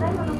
来来来。